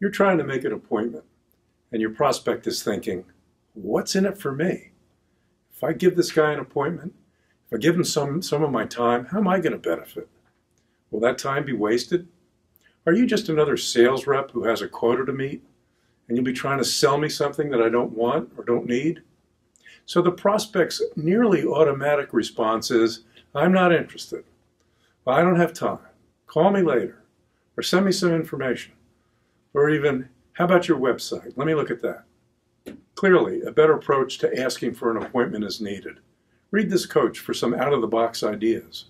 You're trying to make an appointment, and your prospect is thinking, what's in it for me? If I give this guy an appointment, if I give him some, some of my time, how am I going to benefit? Will that time be wasted? Are you just another sales rep who has a quota to meet? And you'll be trying to sell me something that I don't want or don't need? So the prospect's nearly automatic response is, I'm not interested. I don't have time. Call me later. Or send me some information. Or even, how about your website? Let me look at that. Clearly, a better approach to asking for an appointment is needed. Read this coach for some out of the box ideas.